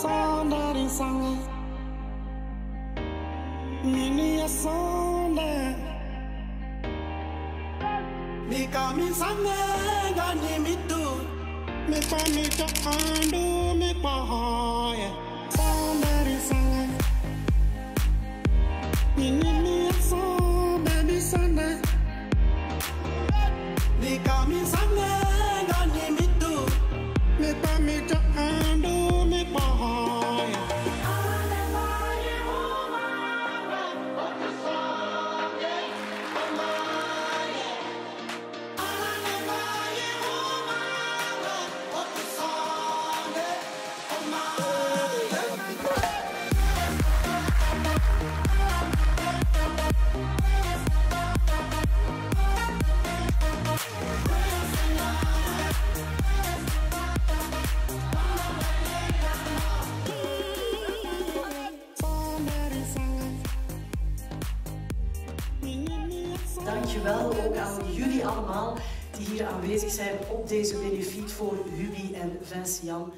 Sondari sange Mini ya sonde Mika mi sange gani mitu Mi pa mi to andu mi pa hoye Sondari sange Mini mi ya sonde baby sonde Mika mi sange gani mitu Mi pa mi Dankjewel ook aan jullie allemaal die hier aanwezig zijn op deze benefiet voor Hubi en Vincian.